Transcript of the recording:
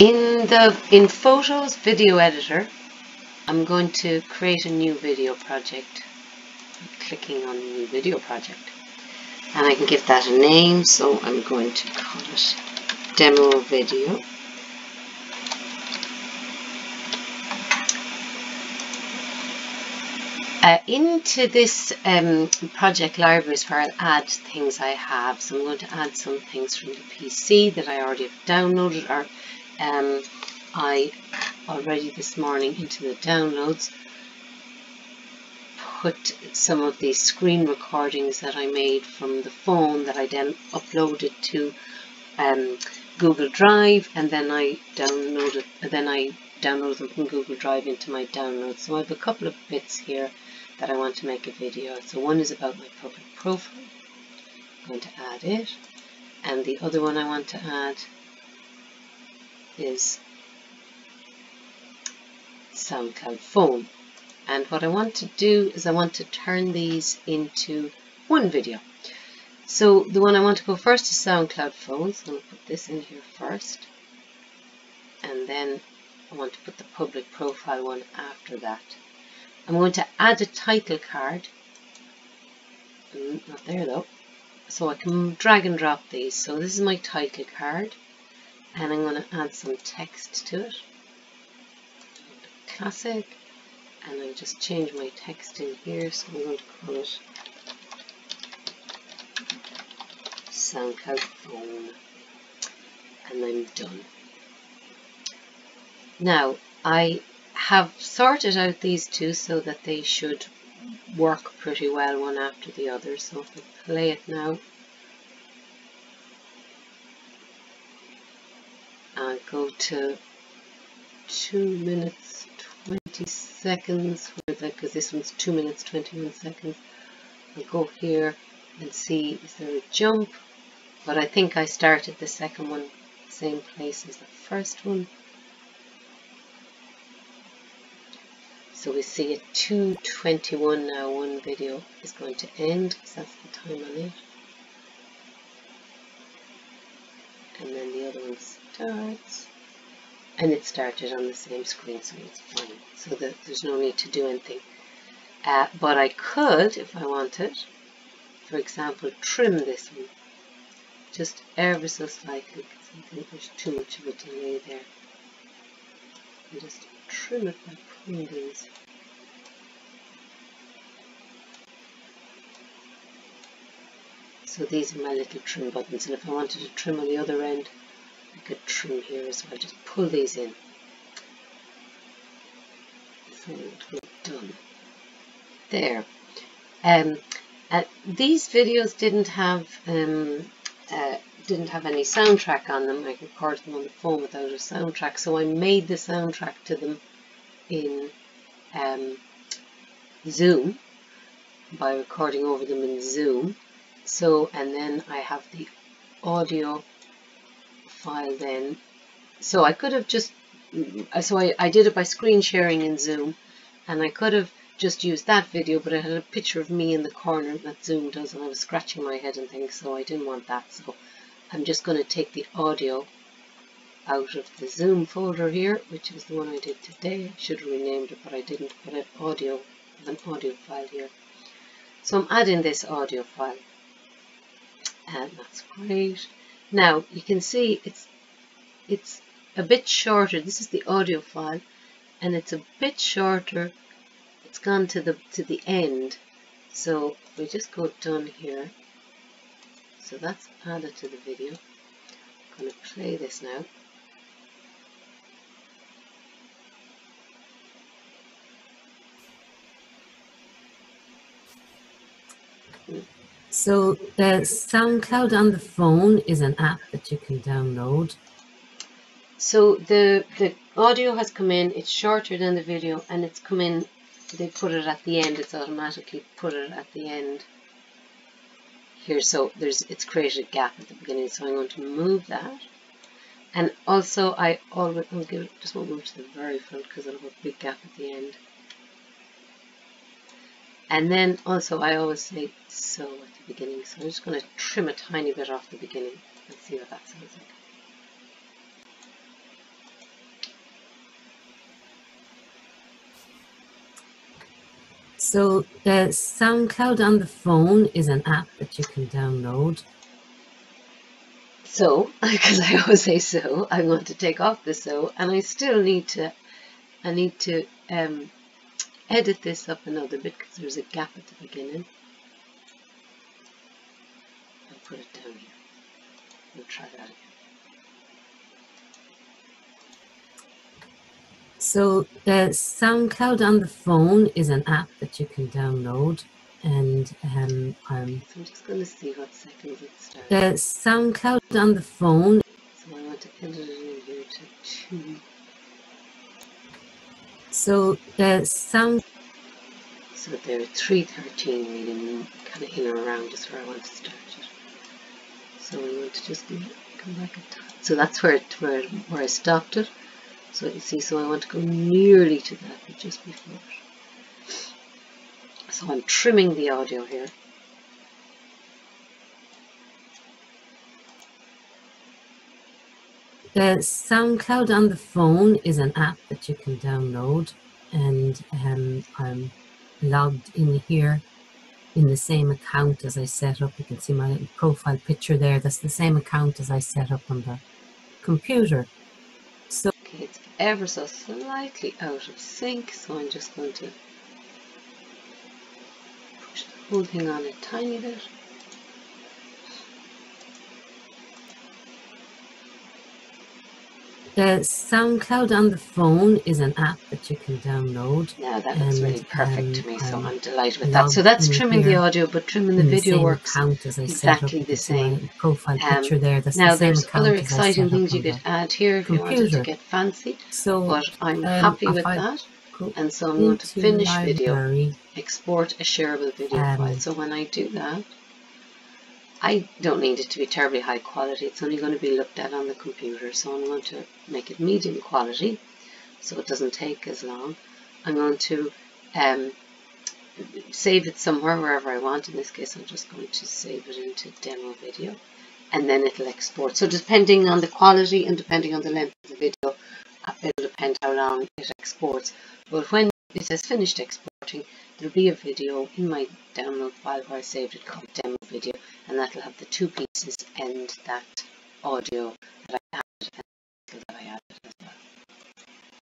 In the in Photos Video Editor, I'm going to create a new video project. I'm clicking on new video project. And I can give that a name, so I'm going to call it Demo Video. Uh, into this um, project library is where I'll add things I have. So I'm going to add some things from the PC that I already have downloaded or um, I already this morning into the downloads put some of the screen recordings that I made from the phone that I then uploaded to um, Google Drive and then I downloaded then I downloaded them from Google Drive into my downloads. So I have a couple of bits here that I want to make a video. So one is about my public profile. I'm going to add it. And the other one I want to add is SoundCloud phone. And what I want to do is I want to turn these into one video. So the one I want to go first is SoundCloud phone. So I'm going to put this in here first. And then I want to put the public profile one after that. I'm going to add a title card. Mm, not there though. So I can drag and drop these. So this is my title card. And I'm going to add some text to it. Classic. And I just change my text in here. So I'm going to call it SoundCloud phone. And I'm done. Now, I have sorted out these two so that they should work pretty well one after the other. So if I play it now, I'll go to 2 minutes 20 seconds, because this one's 2 minutes 21 seconds. I'll go here and see is there a jump, but I think I started the second one same place as the first one. So we see at 2.21 now one video is going to end because that's the time on it. And then the starts. And it started on the same screen so it's fine. So that there's no need to do anything. Uh, but I could, if I wanted, for example, trim this one. Just ever so slightly because I think there's too much of a delay there. And just trim it by pulling these. So these are my little trim buttons and if I wanted to trim on the other end I could trim here as well, just pull these in. So we're done. There. Um, uh, these videos didn't have um, uh, didn't have any soundtrack on them. I recorded them on the phone without a soundtrack, so I made the soundtrack to them in um, Zoom by recording over them in Zoom. So, and then I have the audio file then. So I could have just, uh, so I, I did it by screen sharing in Zoom, and I could have just used that video, but it had a picture of me in the corner that Zoom does, and I was scratching my head and things, so I didn't want that. So I'm just going to take the audio out of the Zoom folder here, which is the one I did today. I should have renamed it, but I didn't put an audio, an audio file here. So I'm adding this audio file, and that's great. Now you can see it's it's a bit shorter. This is the audio file, and it's a bit shorter. It's gone to the to the end. So we just go done here. So that's added to the video. I'm going to play this now. Hmm. So the SoundCloud on the phone is an app that you can download. So the the audio has come in, it's shorter than the video and it's come in, they put it at the end, it's automatically put it at the end here. So there's it's created a gap at the beginning, so I'm going to move that. And also I always I'll give just won't move to the very front because it'll have a big gap at the end. And then also I always say so at the beginning, so I'm just going to trim a tiny bit off the beginning and see what that sounds like. So uh, SoundCloud on the phone is an app that you can download. So, because I always say so, I want to take off the so, and I still need to, I need to um, edit this up another bit because there's a gap at the beginning. I'll put it down here. We'll try that again. So uh, SoundCloud on the phone is an app that you can download and um, I'm, so I'm just going to see what seconds it starts. Uh, SoundCloud on the phone. So I want to edit it in here to two. So uh, some So there, are 313 reading, kind of in and around is where I want to start it. So I want to just come back that. So that's where it, where where I stopped it. So you see, so I want to go nearly to that, but just before. So I'm trimming the audio here. The SoundCloud on the phone is an app that you can download and um, I'm logged in here in the same account as I set up. You can see my little profile picture there. That's the same account as I set up on the computer. So okay, it's ever so slightly out of sync, so I'm just going to push the whole thing on a tiny bit. The SoundCloud on the phone is an app that you can download. Yeah, that looks really perfect um, to me, so I'm, I'm delighted with that. So that's trimming the audio, but trimming the video works account as I exactly the same. Profile um, picture there. That's now, the there's other exciting things you could add here if computer. you wanted to get fancy. So, but I'm um, happy with that. And so I'm going to finish video, export a shareable video um, file. So when I do that, I don't need it to be terribly high quality. It's only going to be looked at on the computer. So I'm going to make it medium quality so it doesn't take as long. I'm going to um, save it somewhere wherever I want. In this case, I'm just going to save it into demo video and then it'll export. So depending on the quality and depending on the length of the video, uh, it'll depend how long it exports. But when it has finished exporting, there'll be a video in my download file where I saved it called demo video and that'll have the two pieces and that audio that I added and that I added.